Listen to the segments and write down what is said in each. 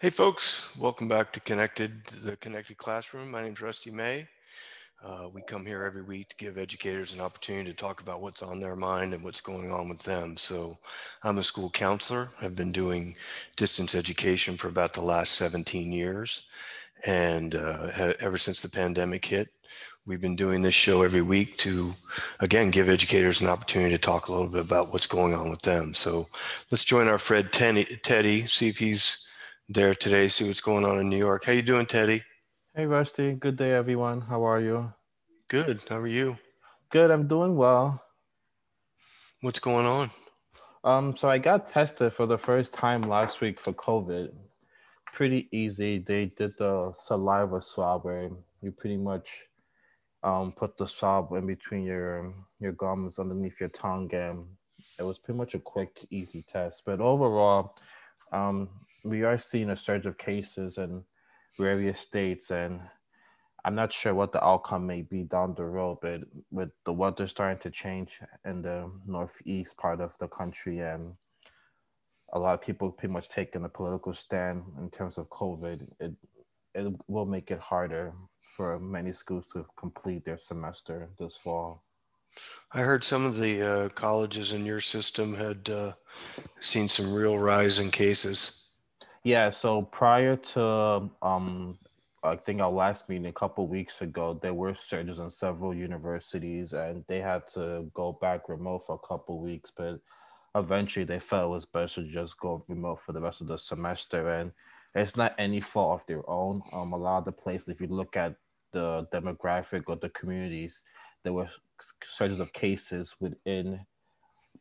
Hey folks, welcome back to Connected, the Connected Classroom. My name is Rusty May. Uh, we come here every week to give educators an opportunity to talk about what's on their mind and what's going on with them. So I'm a school counselor. I've been doing distance education for about the last 17 years. And uh, ever since the pandemic hit, we've been doing this show every week to, again, give educators an opportunity to talk a little bit about what's going on with them. So let's join our friend Teddy, see if he's there today, see what's going on in New York. How you doing, Teddy? Hey, Rusty. Good day, everyone. How are you? Good. How are you? Good. I'm doing well. What's going on? Um, so I got tested for the first time last week for COVID. Pretty easy. They did the saliva swab where you pretty much um, put the swab in between your your gums underneath your tongue, and it was pretty much a quick, easy test. But overall, um, we are seeing a surge of cases in various states, and I'm not sure what the outcome may be down the road. But with the weather starting to change in the northeast part of the country, and a lot of people pretty much taking a political stand in terms of COVID, it it will make it harder for many schools to complete their semester this fall. I heard some of the uh, colleges in your system had uh, seen some real rise in cases. Yeah, so prior to um, I think our last meeting a couple weeks ago, there were surges in several universities, and they had to go back remote for a couple weeks. But eventually, they felt it was best to just go remote for the rest of the semester. And it's not any fault of their own. Um, a lot of the places, if you look at the demographic or the communities, there were surges of cases within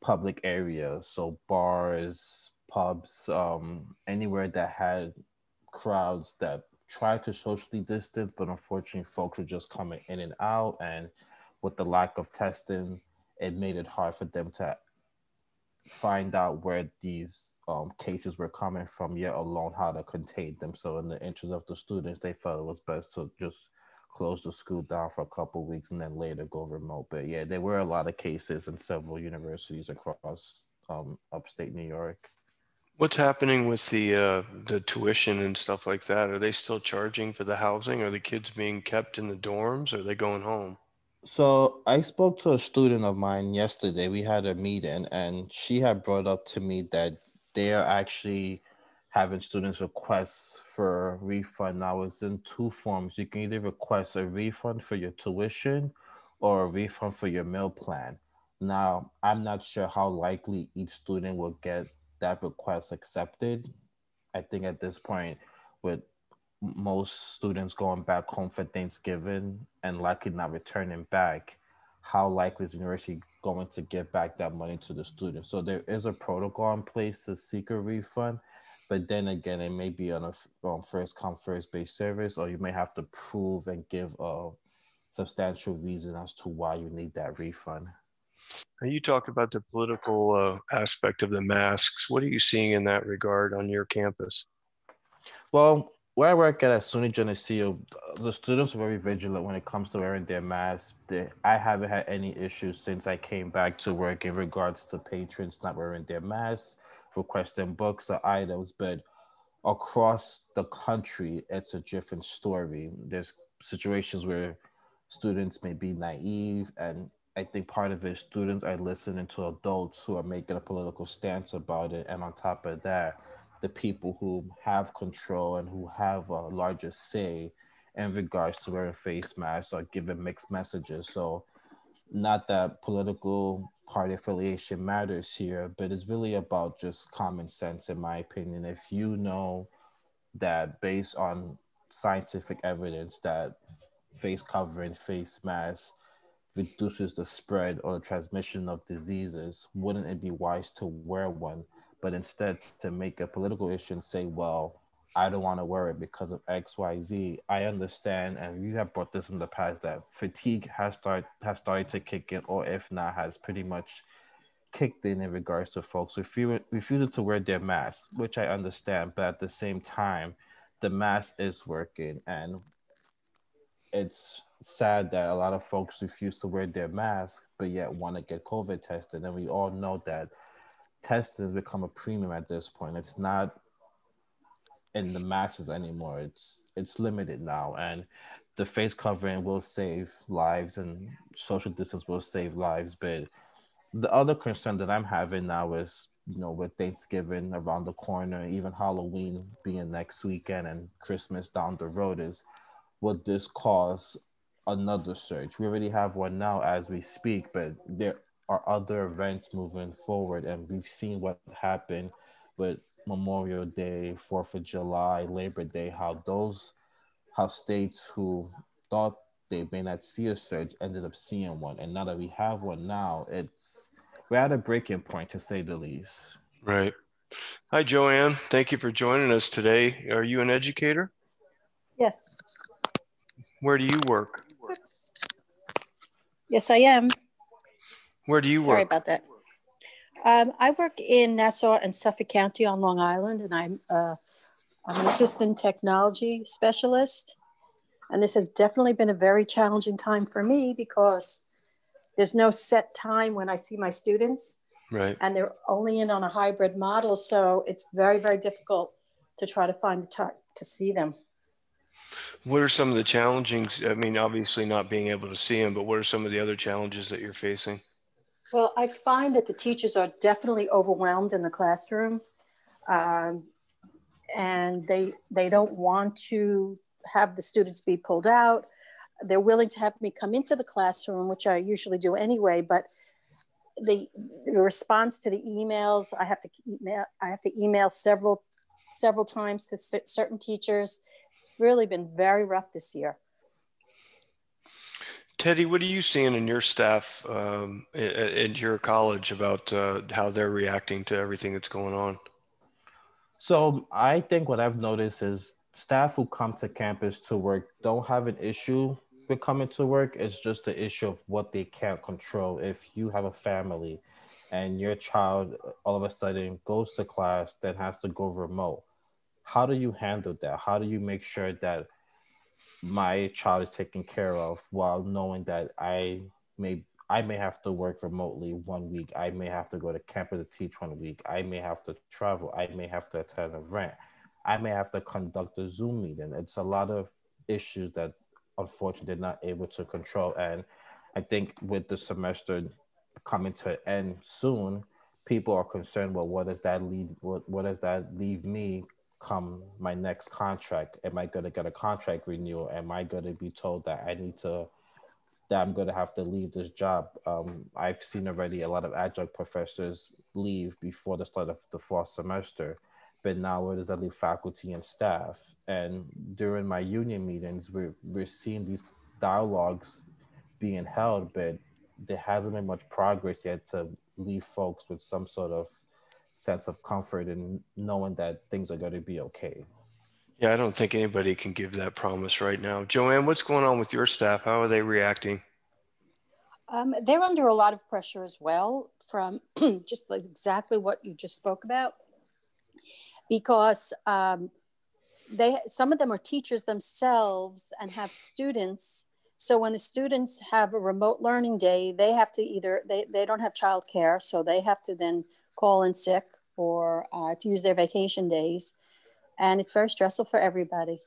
public areas, so bars, pubs, um, anywhere that had crowds that tried to socially distance, but unfortunately, folks were just coming in and out. And with the lack of testing, it made it hard for them to find out where these um, cases were coming from, yet alone how to contain them. So, in the interest of the students, they felt it was best to just close the school down for a couple weeks and then later go remote. But yeah, there were a lot of cases in several universities across um, upstate New York. What's happening with the uh, the tuition and stuff like that? Are they still charging for the housing? Are the kids being kept in the dorms? Or are they going home? So I spoke to a student of mine yesterday. We had a meeting, and she had brought up to me that they are actually having students request for refund. Now it's in two forms. You can either request a refund for your tuition or a refund for your meal plan. Now I'm not sure how likely each student will get that request accepted. I think at this point, with most students going back home for Thanksgiving and likely not returning back, how likely is university going to give back that money to the student? So there is a protocol in place to seek a refund, but then again, it may be on a um, first come first base service, or you may have to prove and give a substantial reason as to why you need that refund. You talked about the political uh, aspect of the masks. What are you seeing in that regard on your campus? Well, where I work at SUNY Geneseo, the students are very vigilant when it comes to wearing their masks. I haven't had any issues since I came back to work in regards to patrons not wearing their masks, requesting books or items. But across the country, it's a different story. There's situations where students may be naive and I think part of it is students are listening to adults who are making a political stance about it. And on top of that, the people who have control and who have a larger say in regards to wearing face masks are giving mixed messages. So, not that political party affiliation matters here, but it's really about just common sense, in my opinion. If you know that based on scientific evidence that face covering, face masks reduces the spread or the transmission of diseases, wouldn't it be wise to wear one? But instead, to make a political issue and say, well, I don't want to wear it because of X, Y, Z. I understand, and you have brought this in the past that fatigue has started has started to kick in, or if not, has pretty much kicked in in regards to folks refusing refusing to wear their mask, which I understand, but at the same time, the mask is working, and it's sad that a lot of folks refuse to wear their mask, but yet want to get COVID tested. And we all know that testing has become a premium at this point. It's not in the masses anymore. It's it's limited now, and the face covering will save lives, and social distance will save lives. But the other concern that I'm having now is, you know, with Thanksgiving around the corner, even Halloween being next weekend, and Christmas down the road, is would this cause another surge? We already have one now as we speak, but there are other events moving forward, and we've seen what happened with Memorial Day, Fourth of July, Labor Day, how those how states who thought they may not see a surge ended up seeing one. And now that we have one now, it's we're at a breaking point to say the least. Right. Hi, Joanne. Thank you for joining us today. Are you an educator? Yes. Where do you work? Yes, I am. Where do you work? Sorry about that. Um, I work in Nassau and Suffolk County on Long Island, and I'm, uh, I'm an assistant technology specialist. And this has definitely been a very challenging time for me because there's no set time when I see my students, Right. and they're only in on a hybrid model. So it's very, very difficult to try to find the time to see them. What are some of the challenges? I mean, obviously not being able to see them, but what are some of the other challenges that you're facing? Well, I find that the teachers are definitely overwhelmed in the classroom, um, and they they don't want to have the students be pulled out. They're willing to have me come into the classroom, which I usually do anyway, but the, the response to the emails, I have to email, I have to email several several times to cer- certain teachers. It's really been very rough this year. Teddy, what are you seeing in your staff um, at, at your college about uh, how they're reacting to everything that's going on? So I think what I've noticed is staff who come to campus to work don't have an issue with coming to work. It's just the issue of what they can't control. If you have a family and your child all of a sudden goes to class, then has to go remote, how do you handle that? How do you make sure that my child is taken care of while knowing that I may I may have to work remotely one week. I may have to go to campus to teach one week. I may have to travel. I may have to attend an event. I may have to conduct a Zoom meeting. It's a lot of issues that unfortunately they're not able to control. And I think with the semester coming to an end soon, people are concerned, well, what does that lead what, what does that leave me come my next contract? Am I gonna get a contract renewal? Am I gonna be told that I need to that I'm gonna have to leave this job? Um, I've seen already a lot of adjunct professors leave before the start of the fall semester but now does that leave faculty and staff? And during my union meetings, we're, we're seeing these dialogues being held, but there hasn't been much progress yet to leave folks with some sort of sense of comfort and knowing that things are going to be okay. Yeah, I don't think anybody can give that promise right now. Joanne, what's going on with your staff? How are they reacting? Um, they're under a lot of pressure as well from just like exactly what you just spoke about because um, they some of them are teachers themselves and have students so when the students have a remote learning day they have to either they, they don't have childcare so they have to then call in sick or uh, to use their vacation days and it's very stressful for everybody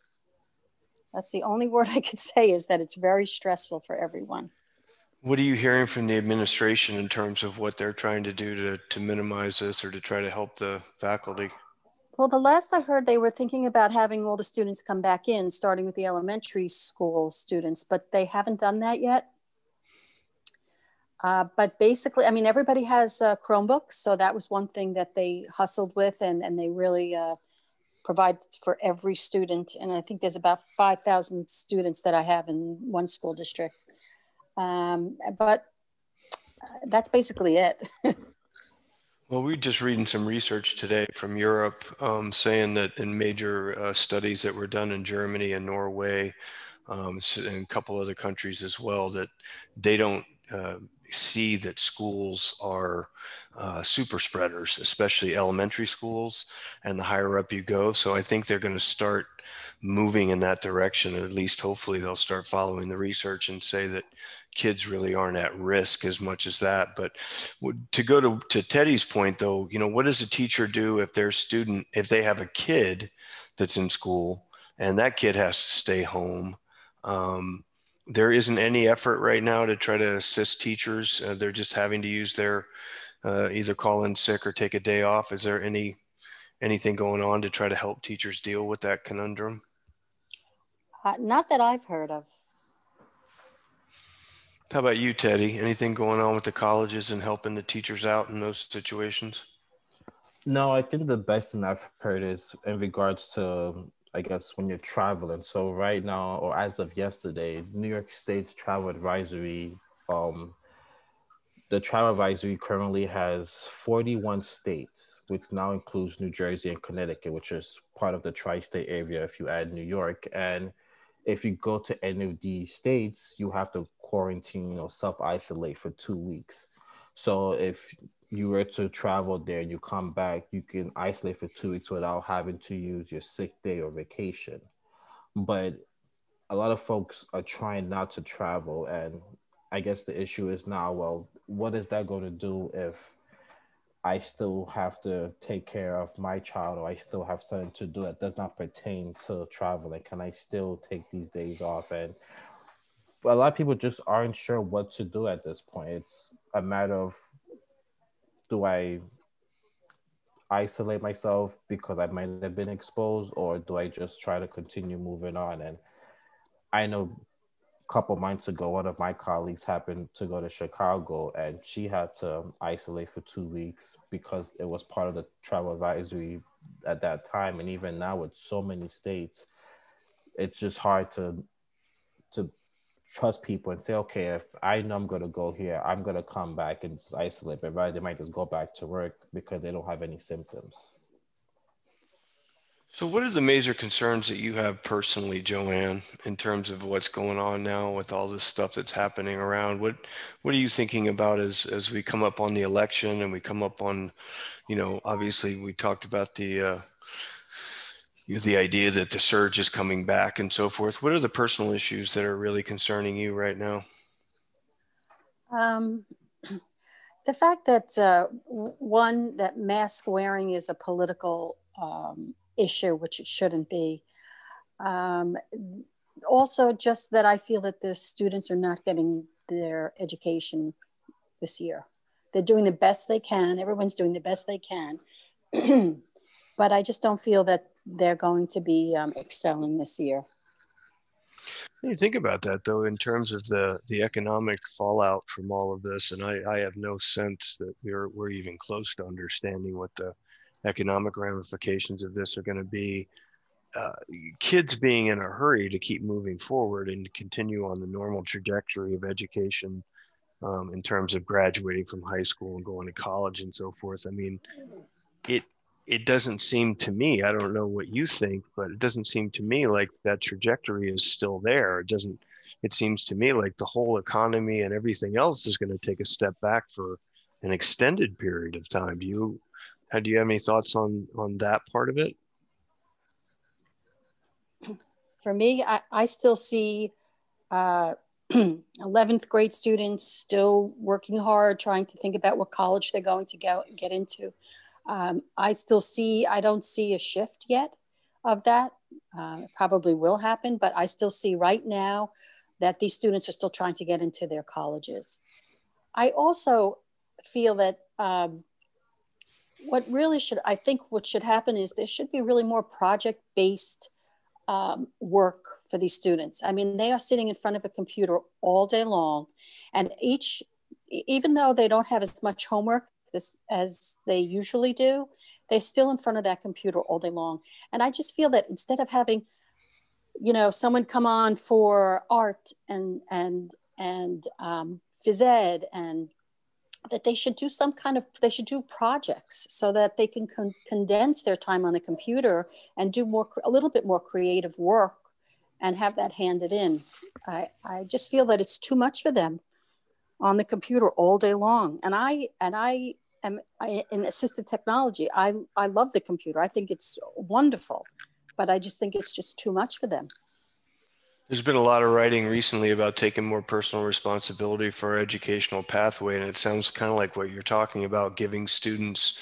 that's the only word i could say is that it's very stressful for everyone What are you hearing from the administration in terms of what they're trying to do to, to minimize this or to try to help the faculty? Well, the last I heard, they were thinking about having all the students come back in, starting with the elementary school students, but they haven't done that yet. Uh, but basically, I mean, everybody has uh, Chromebooks, so that was one thing that they hustled with, and and they really uh, provide for every student. And I think there's about five thousand students that I have in one school district. Um, but that's basically it. Well, we just reading some research today from Europe um, saying that in major uh, studies that were done in Germany and Norway um, and a couple other countries as well, that they don't uh, see that schools are uh, super spreaders, especially elementary schools, and the higher up you go. So I think they're going to start moving in that direction. At least, hopefully, they'll start following the research and say that kids really aren't at risk as much as that. But to go to, to Teddy's point, though, you know, what does a teacher do if their student, if they have a kid that's in school and that kid has to stay home? Um, there isn't any effort right now to try to assist teachers. Uh, they're just having to use their uh, either call in sick or take a day off. Is there any anything going on to try to help teachers deal with that conundrum? Uh, not that I've heard of. How about you, Teddy? Anything going on with the colleges and helping the teachers out in those situations? No, I think the best thing I've heard is in regards to I guess when you're traveling. So right now, or as of yesterday, New York State's travel advisory, um, the travel advisory currently has 41 states, which now includes New Jersey and Connecticut, which is part of the tri-state area if you add New York. And if you go to any of these states, you have to quarantine or self-isolate for two weeks. So if you were to travel there and you come back, you can isolate for two weeks without having to use your sick day or vacation. But a lot of folks are trying not to travel. And I guess the issue is now, well, what is that going to do if I still have to take care of my child or I still have something to do that does not pertain to traveling? Can I still take these days off? And a lot of people just aren't sure what to do at this point. It's a matter of do I isolate myself because I might have been exposed, or do I just try to continue moving on? And I know a couple months ago, one of my colleagues happened to go to Chicago and she had to isolate for two weeks because it was part of the travel advisory at that time. And even now, with so many states, it's just hard to to trust people and say, okay, if I know I'm going to go here, I'm going to come back and just isolate, but rather they might just go back to work because they don't have any symptoms. So, what are the major concerns that you have personally, Joanne, in terms of what's going on now with all this stuff that's happening around? What What are you thinking about as as we come up on the election and we come up on, you know, obviously we talked about the uh, the idea that the surge is coming back and so forth. What are the personal issues that are really concerning you right now? Um, the fact that uh, one that mask wearing is a political um, issue, which it shouldn't be. Um, also, just that I feel that the students are not getting their education this year. They're doing the best they can. Everyone's doing the best they can. but I just don't feel that they're going to be um, excelling this year. You think about that though, in terms of the the economic fallout from all of this, and I, I have no sense that we're we're even close to understanding what the economic ramifications of this are going to be. Uh, kids being in a hurry to keep moving forward and to continue on the normal trajectory of education um, in terms of graduating from high school and going to college and so forth. I mean, it it doesn't seem to me i don't know what you think but it doesn't seem to me like that trajectory is still there. It doesn't it seems to me like the whole economy and everything else is going to take a step back for an extended period of time. Do you how do you have any thoughts on on that part of it? For me i, I still see uh, 11th grade students still working hard trying to think about what college they're going to go, get into um, I still see, I don't see a shift yet of that. Uh, probably will happen, but I still see right now that these students are still trying to get into their colleges. I also feel that um, what really should, I think what should happen is there should be really more project based um, work for these students. I mean, they are sitting in front of a computer all day long, and each, even though they don't have as much homework this as they usually do, they're still in front of that computer all day long. And I just feel that instead of having, you know, someone come on for art and and and um, phys ed and that they should do some kind of they should do projects so that they can con- condense their time on the computer and do more a little bit more creative work and have that handed in i i just feel that it's too much for them on the computer all day long. And I and I am in assistive technology. I I love the computer. I think it's wonderful, but I just think it's just too much for them. There's been a lot of writing recently about taking more personal responsibility for our educational pathway, and it sounds kind of like what you're talking about, giving students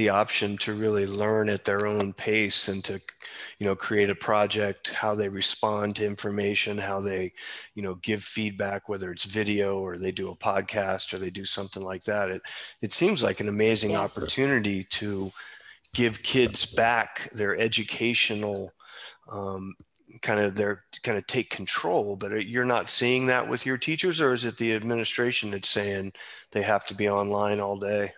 the option to really learn at their own pace and to, you know, create a project, how they respond to information, how they, you know, give feedback, whether it's video or they do a podcast or they do something like that. It it seems like an amazing yes. opportunity to give kids back their educational um, kind of their kind of take control but you're not seeing that with your teachers or is it the administration that's saying they have to be online all day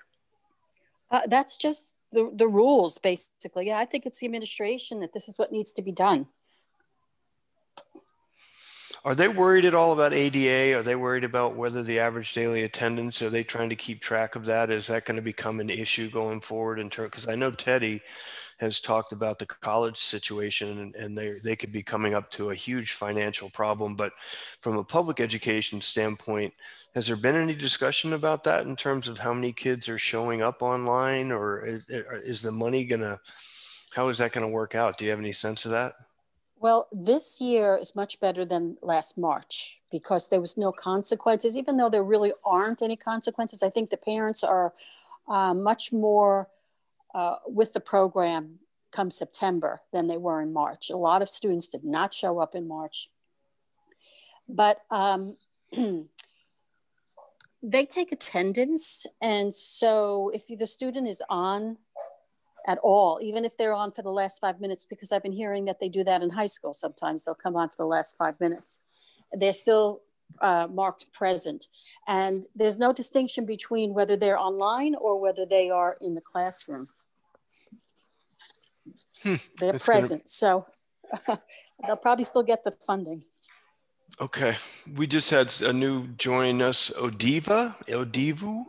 uh, that's just the, the rules basically. Yeah i think it's the administration that this is what needs to be done. Are they worried at all about ada are they worried about whether the average daily attendance are they trying to keep track of that? Is that going to become an issue going forward in because i know teddy has talked about the college situation and, and they, they could be coming up to a huge financial problem. But from a public education standpoint, has there been any discussion about that in terms of how many kids are showing up online or is the money going to, how is that going to work out? Do you have any sense of that? Well, this year is much better than last March because there was no consequences, even though there really aren't any consequences. I think the parents are uh, much more uh, with the program come September than they were in March. A lot of students did not show up in March. But um, they take attendance. And so if the student is on at all, even if they're on for the last five minutes, because I've been hearing that they do that in high school sometimes, they'll come on for the last five minutes. They're still uh, marked present. And there's no distinction between whether they're online or whether they are in the classroom. Hmm, They're present, gonna... so they'll probably still get the funding. Okay, we just had a new join us, Odiva, Odivu.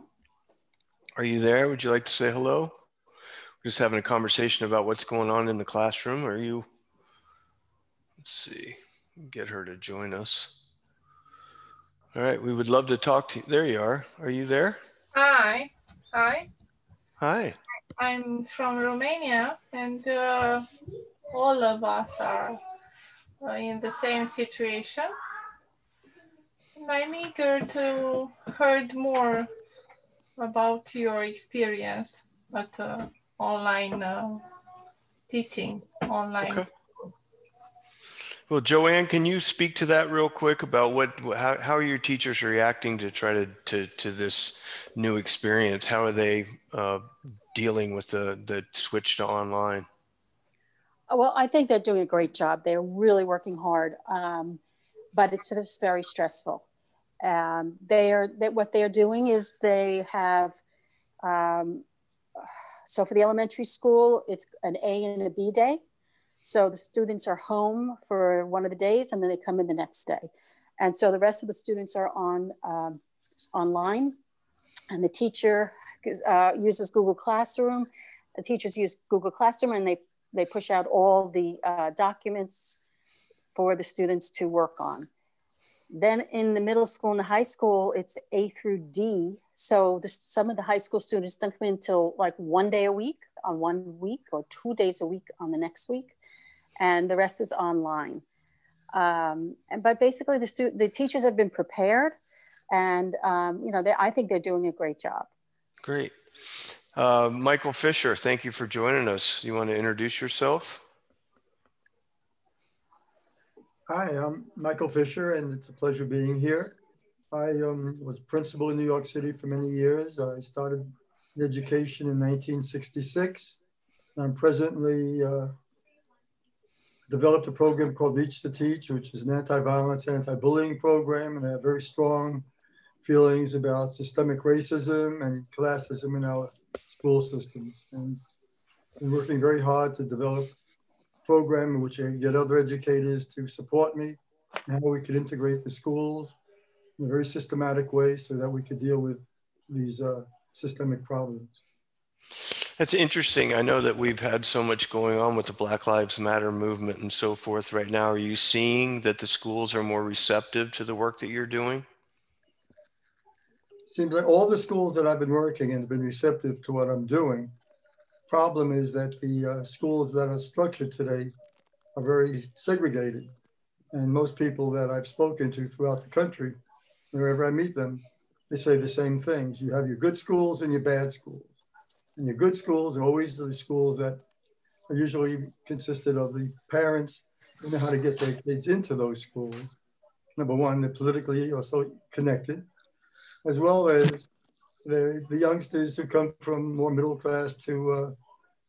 Are you there? Would you like to say hello? We're just having a conversation about what's going on in the classroom. Are you? Let's see, get her to join us. All right, we would love to talk to you. There you are. Are you there? Hi. Hi. Hi. I'm from Romania, and uh, all of us are uh, in the same situation. And I'm eager to heard more about your experience at uh, online uh, teaching, online. Okay. Well, Joanne, can you speak to that real quick about what how, how are your teachers reacting to try to to, to this new experience? How are they uh, dealing with the the switch to online? Well, I think they're doing a great job. They're really working hard, um, but it's just very stressful. Um, they are they, what they are doing is they have. Um, so for the elementary school, it's an A and a B day. So the students are home for one of the days, and then they come in the next day. And so the rest of the students are on um, online, and the teacher uh, uses Google Classroom. The teachers use Google Classroom and they, they push out all the uh, documents for the students to work on. Then in the middle school and the high school, it's A through D. So the, some of the high school students don't come in until like one day a week on one week or two days a week on the next week. And the rest is online. Um, and, but basically the, stu- the teachers have been prepared and um, you know, they, I think they're doing a great job. Great. Uh, Michael Fisher, thank you for joining us. You want to introduce yourself? Hi, I'm Michael Fisher, and it's a pleasure being here. I um, was principal in New York City for many years. I started education in 1966. I'm presently uh, developed a program called Reach to Teach, which is an anti-violence, anti-bullying program, and I have very strong feelings about systemic racism and classism in our school systems. And I'm working very hard to develop program in which I get other educators to support me and how we could integrate the schools in a very systematic way so that we could deal with these uh, systemic problems. That's interesting. I know that we've had so much going on with the Black Lives Matter movement and so forth right now. Are you seeing that the schools are more receptive to the work that you're doing? seems like all the schools that I've been working in have been receptive to what I'm doing. Problem is that the uh, schools that are structured today are very segregated. And most people that I've spoken to throughout the country, wherever I meet them, they say the same things. You have your good schools and your bad schools. And your good schools are always the schools that are usually consisted of the parents who know how to get their kids into those schools. Number one, they're politically also connected, as well as the, the youngsters who come from more middle class to uh,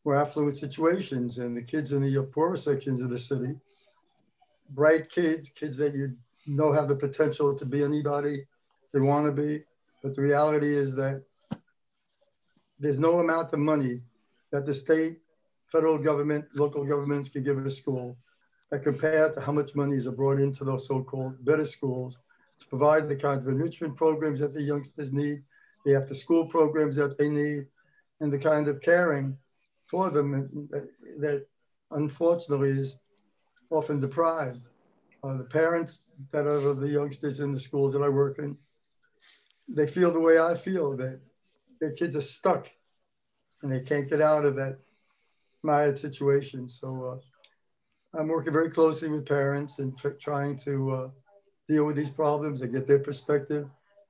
more affluent situations and the kids in the poorer sections of the city. Bright kids, kids that you know have the potential to be anybody they want to be. But the reality is that there's no amount of money that the state, federal government, local governments can give a school that compare to how much money is brought into those so-called better schools to provide the kind of enrichment programs that the youngsters need, the after school programs that they need, and the kind of caring for them that, that unfortunately is often deprived. Uh, the parents that are of the youngsters in the schools that I work in, they feel the way I feel that their kids are stuck and they can't get out of that mired situation. So uh, I'm working very closely with parents and tr- trying to uh, deal with these problems and get their perspective.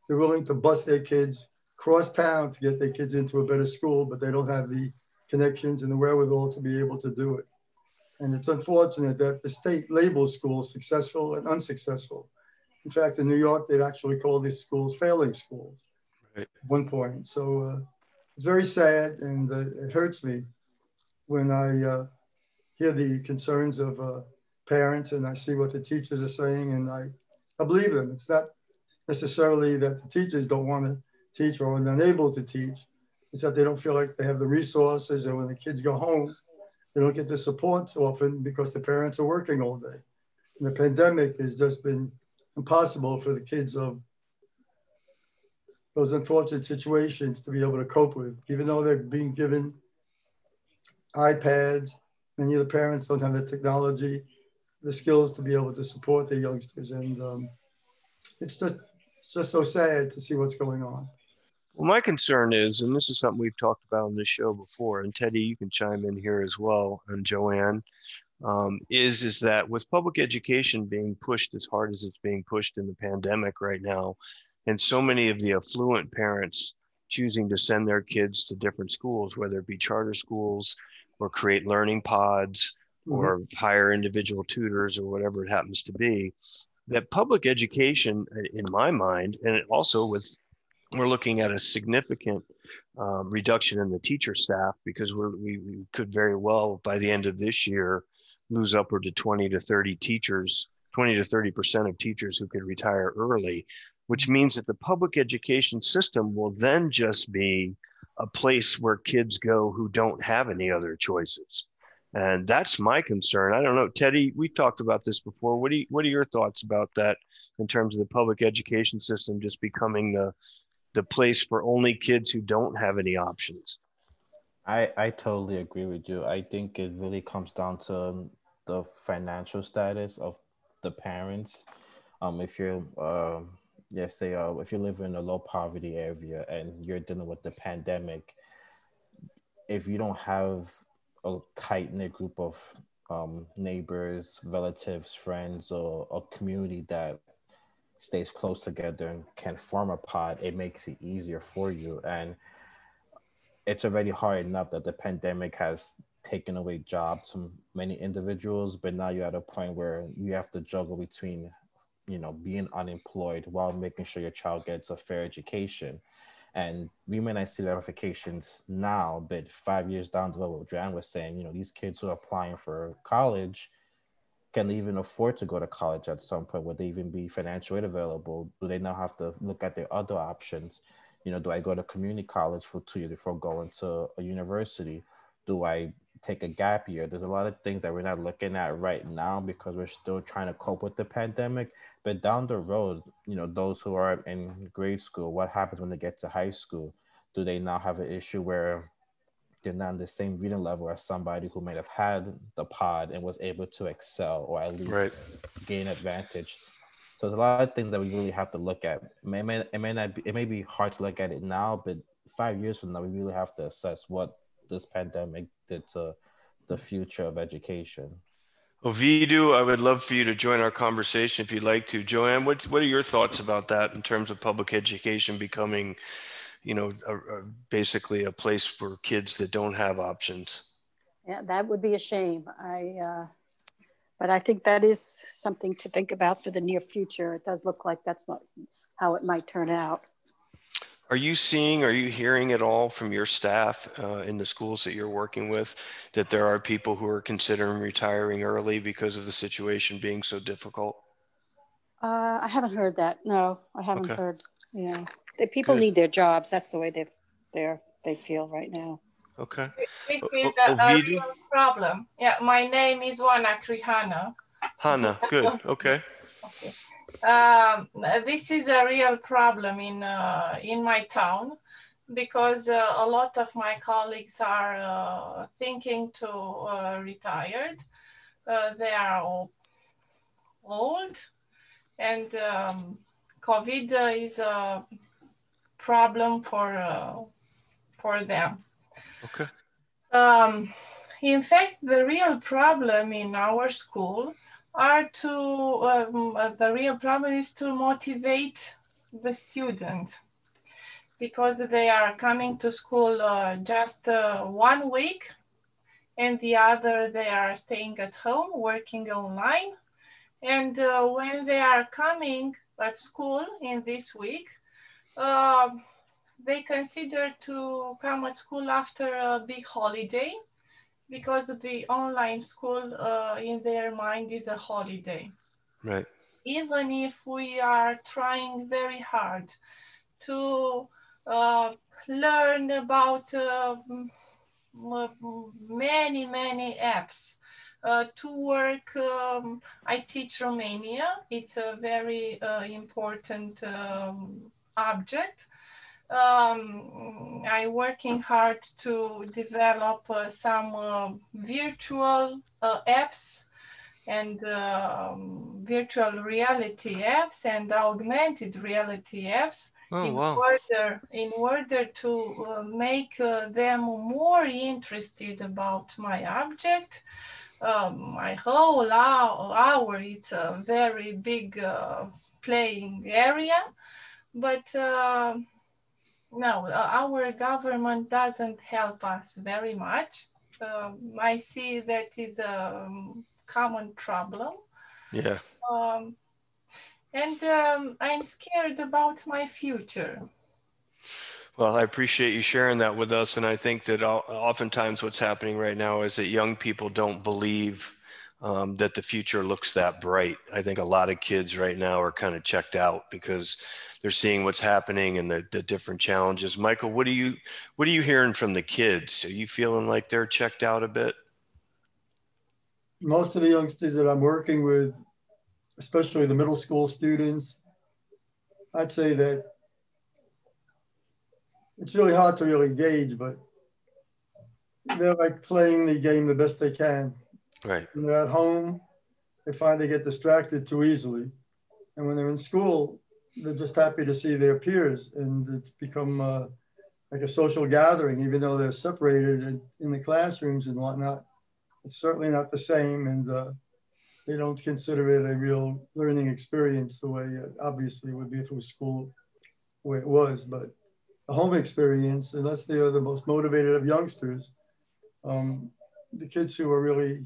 They're willing to bust their kids cross town to get their kids into a better school, but they don't have the connections and the wherewithal to be able to do it. And it's unfortunate that the state labels schools successful and unsuccessful. In fact, in New York, they'd actually call these schools failing schools right. at one point. So uh, it's very sad and uh, it hurts me when I uh, hear the concerns of uh, parents and I see what the teachers are saying and I, I believe them. It's not necessarily that the teachers don't want to teach or are unable to teach is that they don't feel like they have the resources. And when the kids go home, they don't get the support often because the parents are working all day. And the pandemic has just been impossible for the kids of those unfortunate situations to be able to cope with, even though they're being given iPads. Many of the parents don't have the technology, the skills to be able to support their youngsters. And um, it's just, it's just so sad to see what's going on. Well, my concern is, and this is something we've talked about on this show before, and Teddy, you can chime in here as well, and Joanne, um, is is that with public education being pushed as hard as it's being pushed in the pandemic right now, and so many of the affluent parents choosing to send their kids to different schools, whether it be charter schools or create learning pods mm-hmm. or hire individual tutors or whatever it happens to be, that public education, in my mind, and also with we're looking at a significant um, reduction in the teacher staff because we we, could very well by the end of this year lose upward to 20 to 30 teachers 20 to 30 percent of teachers who could retire early which means that the public education system will then just be a place where kids go who don't have any other choices. And that's my concern. I don't know teddy we talked about this before. What do you, what are your thoughts about that in terms of the public education system just becoming the the place for only kids who don't have any options. I, I totally agree with you. I think it really comes down to the financial status of the parents. Um, if you're, uh, yeah, say, uh, if you live in a low poverty area and you're dealing with the pandemic, if you don't have a tight knit group of um, neighbors, relatives, friends, or a community that stays close together and can form a pod, it makes it easier for you. And it's already hard enough that the pandemic has taken away jobs from many individuals, but now you're at a point where you have to juggle between, you know, being unemployed while making sure your child gets a fair education. And we may not see ramifications now, but five years down the road, what Jan was saying, you know, these kids who are applying for college, can they even afford to go to college at some point? Would they even be financial aid available? Do they now have to look at their other options? You know, do I go to community college for two years before going to a university? Do I take a gap year? There's a lot of things that we're not looking at right now because we're still trying to cope with the pandemic. But down the road, you know, those who are in grade school, what happens when they get to high school? Do they now have an issue where they're not on the same reading level as somebody who might have had the pod and was able to excel or at least right. gain advantage. So there's a lot of things that we really have to look at. It may, it may not be, it may be hard to look at it now, but five years from now, we really have to assess what this pandemic did to the future of education. Ovidiu, I would love for you to join our conversation if you'd like to. Joanne, what, what are your thoughts about that in terms of public education becoming, you know, a, a, basically a place for kids that don't have options? Yeah, that would be a shame. I, uh, but I think that is something to think about for the near future. It does look like that's what, how it might turn out. Are you seeing, are you hearing at all from your staff uh, in the schools that you're working with that there are people who are considering retiring early because of the situation being so difficult? Uh, I haven't heard that. No, I haven't okay. heard. Yeah, the people Good. need their jobs. That's the way they they they feel right now. Okay. This is a, a real problem. Yeah, my name is Wana Krihana. Hannah, good. Okay. okay. Um, this is a real problem in uh, in my town because uh, a lot of my colleagues are uh, thinking to uh, retire. Uh, they are all old, and um, COVID is a problem for uh, for them. Okay. Um, in fact, the real problem in our school are to, um, uh, the real problem is to motivate the student because they are coming to school uh, just uh, one week and the other they are staying at home working online and uh, when they are coming at school in this week uh, they consider to come at school after a big holiday because the online school uh, in their mind is a holiday. Right. Even if we are trying very hard to uh, learn about uh, many, many apps. Uh, to work, um, I teach Romania. It's a very uh, important um, object um, I'm working hard to develop uh, some uh, virtual uh, apps and um, virtual reality apps and augmented reality apps oh, in wow. order in order to uh, make uh, them more interested about my object. Um, my whole hour, hour it's a very big uh, playing area, but no, uh, our government doesn't help us very much. Um, I see that is a um, common problem. Yeah. Um, and um, I'm scared about my future. Well, I appreciate you sharing that with us. And I think that oftentimes what's happening right now is that young people don't believe um, that the future looks that bright. I think a lot of kids right now are kind of checked out because they're seeing what's happening and the, the different challenges. Michael, what are you what are you hearing from the kids? Are you feeling like they're checked out a bit? Most of the youngsters that I'm working with, especially the middle school students, I'd say that it's really hard to really gauge, but they're like playing the game the best they can. Right. When they're at home, they find they get distracted too easily. And when they're in school, they're just happy to see their peers, and it's become uh, like a social gathering, even though they're separated in, the classrooms and whatnot. It's certainly not the same, and uh, they don't consider it a real learning experience the way it obviously would be if it was school way it was. But the home experience, unless they are the most motivated of youngsters, um, the kids who are really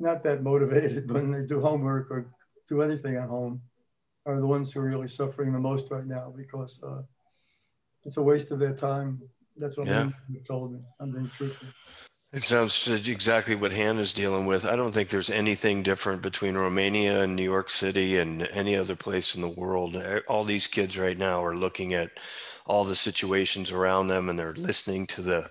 not that motivated when they do homework or do anything at home are the ones who are really suffering the most right now because uh, it's a waste of their time. That's what yeah. told me. I'm being truthful. It sounds exactly what Hannah's dealing with. I don't think there's anything different between Romania and New York City and any other place in the world. All these kids right now are looking at all the situations around them and they're listening to the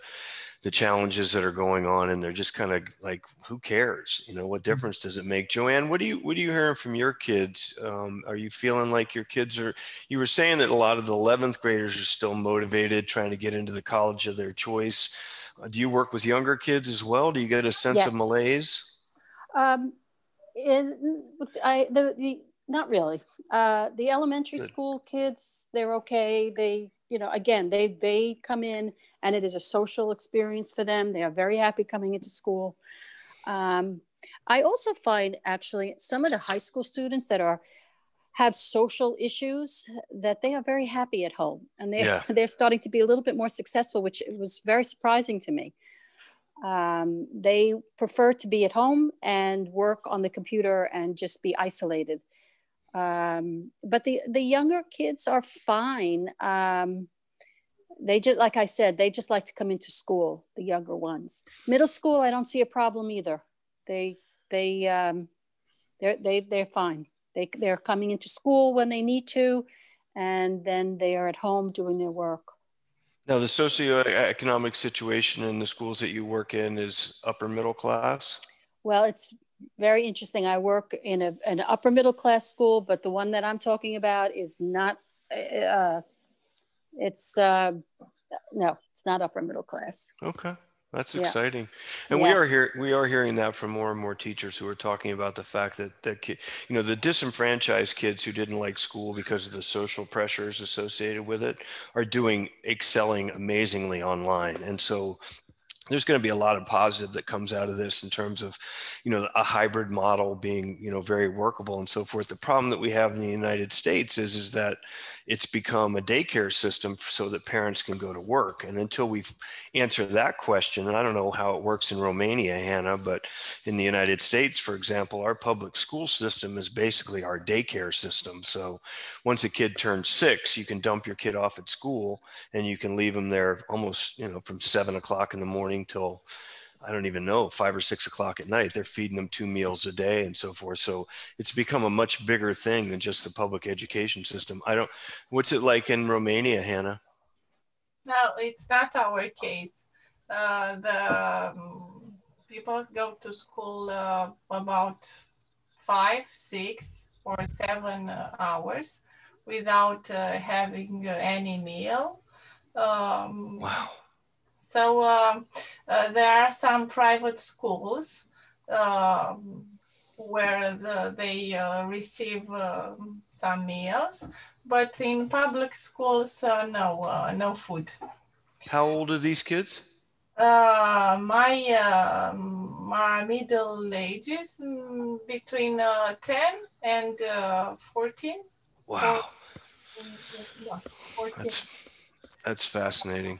the challenges that are going on and they're just kind of like who cares you know what mm-hmm. difference does it make joanne what do you what are you hearing from your kids um, are you feeling like your kids are you were saying that a lot of the 11th graders are still motivated trying to get into the college of their choice uh, do you work with younger kids as well do you get a sense yes. of malaise um, in, I, the, the not really. Uh, the elementary Good. school kids, they're okay. They, you know, again, they they come in and it is a social experience for them. They are very happy coming into school. Um, I also find actually some of the high school students that are have social issues that they are very happy at home and they Yeah. they're starting to be a little bit more successful, which was very surprising to me. Um, they prefer to be at home and work on the computer and just be isolated. Um, but the the younger kids are fine. Um, they just like I said, they just like to come into school. The younger ones, middle school, I don't see a problem either. They they um, they're they they're fine. They they're coming into school when they need to, and then they are at home doing their work. Now, the socioeconomic situation in the schools that you work in is upper middle class. Well, it's very interesting. I work in a, an upper middle class school, but the one that I'm talking about is not. Uh, it's uh, no, it's not upper middle class. Okay. That's Yeah. exciting. And we are here we are hearing that from more and more teachers who are talking about the fact that that ki- you know the disenfranchised kids who didn't like school because of the social pressures associated with it are doing excelling amazingly online. And so there's going to be a lot of positive that comes out of this in terms of you know a hybrid model being you know very workable and so forth. The problem that we have in the united states is is that it's become a daycare system so that parents can go to work. And until we answer that question and i don't know how it works in romania hannah but in the united states for example our public school system is basically our daycare system. So once a kid turns six you can dump your kid off at school and you can leave them there almost you know from seven o'clock in the morning till I don't even know five or six o'clock at night. They're feeding them two meals a day and so forth. So it's become a much bigger thing than just the public education system. I don't. What's it like in Romania, Hannah? No, it's not our case. Uh, the um, people go to school uh, about five, six, or seven uh, hours without uh, having uh, any meal. Um, Wow. So um, uh, there are some private schools um, where the, they uh, receive um some meals, but in public schools, uh, no, uh, no food. How old are these kids? Uh, my uh, my middle ages mm, between uh, 10 and uh, 14. Wow. Mm, yeah, 14. That's that's fascinating.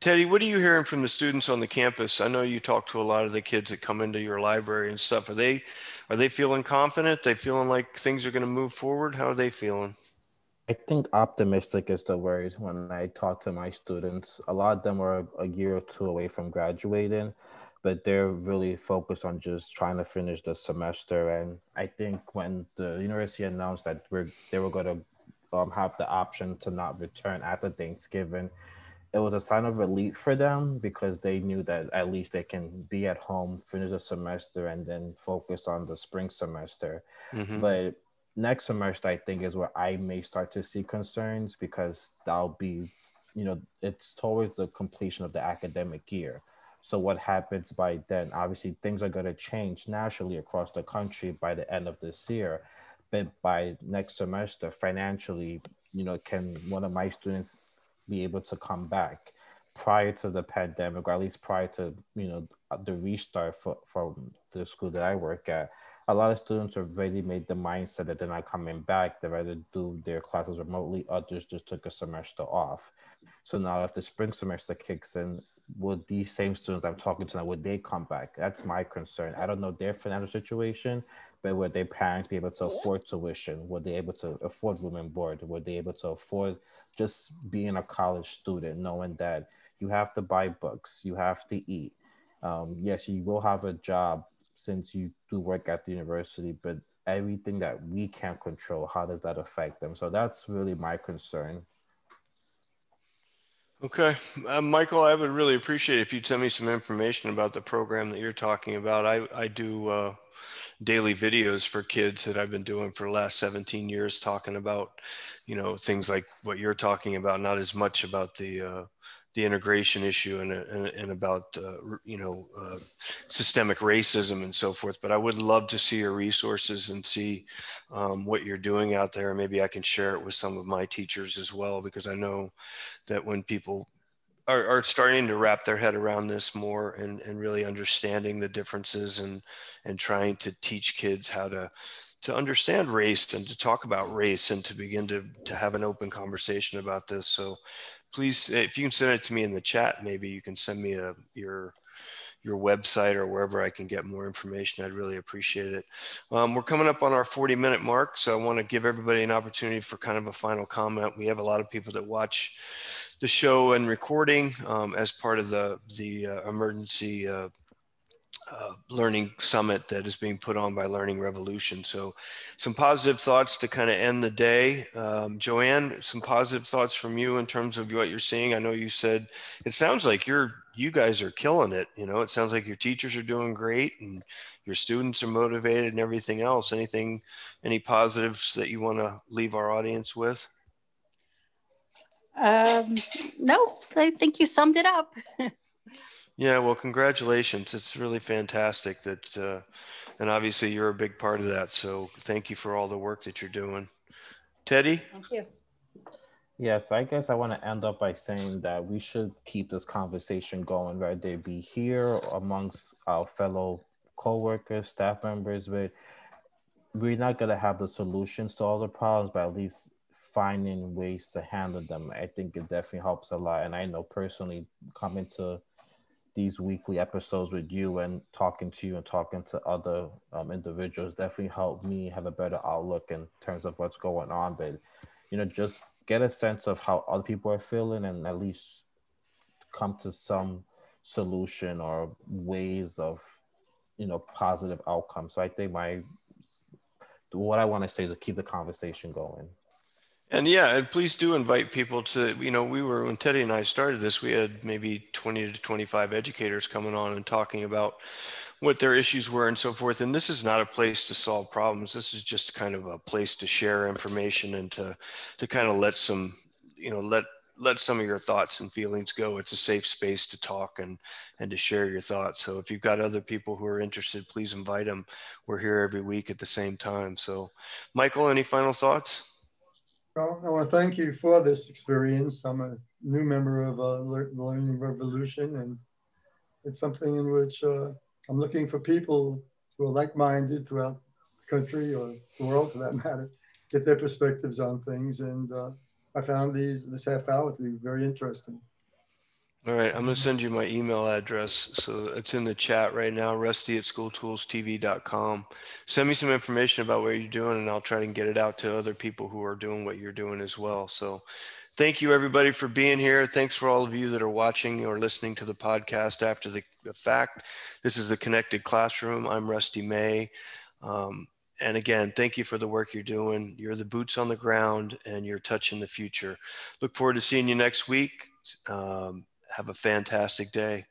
Teddy, what are you hearing from the students on the campus? I know you talk to a lot of the kids that come into your library and stuff. Are they are they feeling confident? They feeling like things are going to move forward? How are they feeling? I think optimistic is the word when I talk to my students. A lot of them are a year or two away from graduating, but they're really focused on just trying to finish the semester. And I think when the university announced that we're they were going to um, have the option to not return after Thanksgiving, it was a sign of relief for them because they knew that at least they can be at home, finish the semester, and then focus on the spring semester. Mhm. but next semester i think is where i may start to see concerns because that'll be you know it's towards the completion of the academic year. So what happens by then? Obviously things are going to change nationally across the country by the end of this year. But by next semester financially you know can one of my students be able to come back prior to the pandemic or at least prior to you know the restart for, from the school that i work at a lot of students have already made the mindset that they're not coming back. They rather do their classes remotely. Others just took a semester off. So now, if the spring semester kicks in, would these same students I'm talking to now would they come back? That's my concern. I don't know their financial situation, but would their parents be able to afford tuition? Would they able to afford room and board? Would they able to afford just being a college student, knowing that you have to buy books, you have to eat. Um, yes, you will have a job since you do work at the university, but everything that we can't control, how does that affect them? So that's really my concern. Okay, uh, Michael, I would really appreciate if you'd send me some information about the program that you're talking about. I I do uh, daily videos for kids that I've been doing for the last 17 years, talking about you know things like what you're talking about, not as much about the uh, the integration issue and, and, and about uh, you know uh, systemic racism and so forth but i would love to see your resources and see um, what you're doing out there. Maybe i can share it with some of my teachers as well because i know that when people are, are starting to wrap their head around this more and, and really understanding the differences and and trying to teach kids how to to understand race and to talk about race and to begin to to have an open conversation about this. So please, if you can send it to me in the chat, maybe you can send me a, your your website or wherever I can get more information. I'd really appreciate it. Um, we're coming up on our 40 minute mark, so I want to give everybody an opportunity for kind of a final comment. We have a lot of people that watch the show and recording um, as part of the the uh, emergency uh, uh, learning summit that is being put on by Learning Revolution. So, some positive thoughts to kind of end the day. Um, Joanne, some positive thoughts from you in terms of what you're seeing. I know you said it sounds like you're you guys are killing it. You know, it sounds like your teachers are doing great and your students are motivated and everything else. Anything, any positives that you want to leave our audience with? Um, no, I think you summed it up. Yeah, well, congratulations. It's really fantastic that, uh, and obviously you're a big part of that. So thank you for all the work that you're doing. Teddy? Thank you. Yes, I guess I want to end up by saying that we should keep this conversation going, whether they be here amongst our fellow co-workers, staff members, but we're not going to have the solutions to all the problems, but at least finding ways to handle them. I think it definitely helps a lot. And I know personally coming to these weekly episodes with you and talking to you and talking to other um, individuals definitely helped me have a better outlook in terms of what's going on. But you know, just get a sense of how other people are feeling and at least come to some solution or ways of you know positive outcomes. So I think my what I want to say is to keep the conversation going. And yeah, and please do invite people to, you know, we were, when Teddy and I started this, we had maybe 20 to 25 educators coming on and talking about what their issues were and so forth. And this is not a place to solve problems. This is just kind of a place to share information and to, to kind of let some, you know, let, let some of your thoughts and feelings go. It's a safe space to talk and, and to share your thoughts. So if you've got other people who are interested, please invite them. We're here every week at the same time. So Michael, any final thoughts? Well, I want to thank you for this experience. I'm a new member of uh, the Learning Revolution, and it's something in which uh, I'm looking for people who are like-minded throughout the country or the world, for that matter, get their perspectives on things. And uh, I found these this half hour to be very interesting. All right, I'm going to send you my email address. So it's in the chat right now, rusty at schooltoolstv.com. Send me some information about what you're doing, and I'll try to get it out to other people who are doing what you're doing as well. So thank you, everybody, for being here. Thanks for all of you that are watching or listening to the podcast after the, the fact. This is the Connected Classroom. I'm Rusty May. Um, and again, thank you for the work you're doing. You're the boots on the ground and you're touching the future. Look forward to seeing you next week. Um, have a fantastic day.